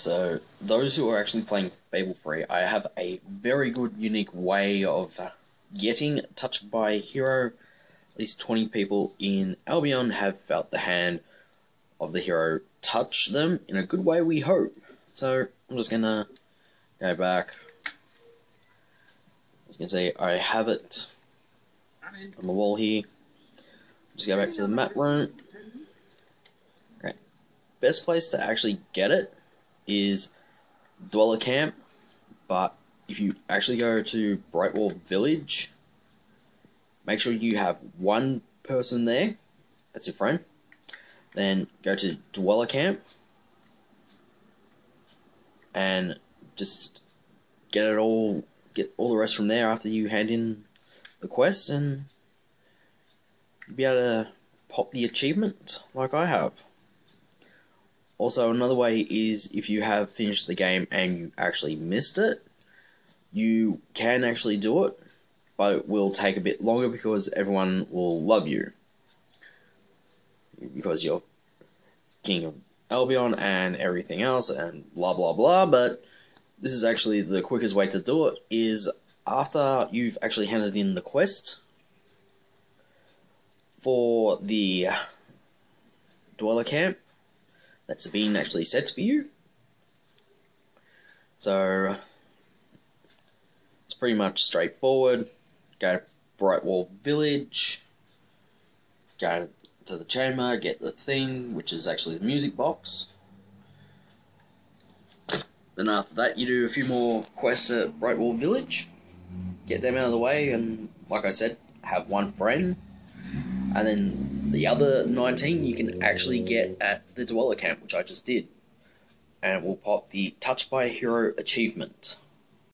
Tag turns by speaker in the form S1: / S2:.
S1: So, those who are actually playing Fable 3, I have a very good, unique way of getting touched by hero. At least 20 people in Albion have felt the hand of the hero touch them in a good way, we hope. So, I'm just gonna go back. As you can see, I have it on the wall here. Just go back to the map room. Okay. Best place to actually get it is Dweller Camp, but if you actually go to Brightwall Village, make sure you have one person there, that's your friend. Then go to Dweller Camp and just get it all, get all the rest from there after you hand in the quest, and you'll be able to pop the achievement like I have. Also, another way is if you have finished the game and you actually missed it, you can actually do it, but it will take a bit longer because everyone will love you. Because you're King of Albion and everything else and blah blah blah, but this is actually the quickest way to do it is after you've actually handed in the quest for the dweller camp that's been actually set for you. So it's pretty much straightforward. Go to Brightwall Village, go to the chamber, get the thing, which is actually the music box. Then after that, you do a few more quests at Brightwall Village, get them out of the way, and like I said, have one friend. And then the other 19 you can actually get at the Dweller Camp, which I just did. And we'll pop the Touched by a Hero achievement.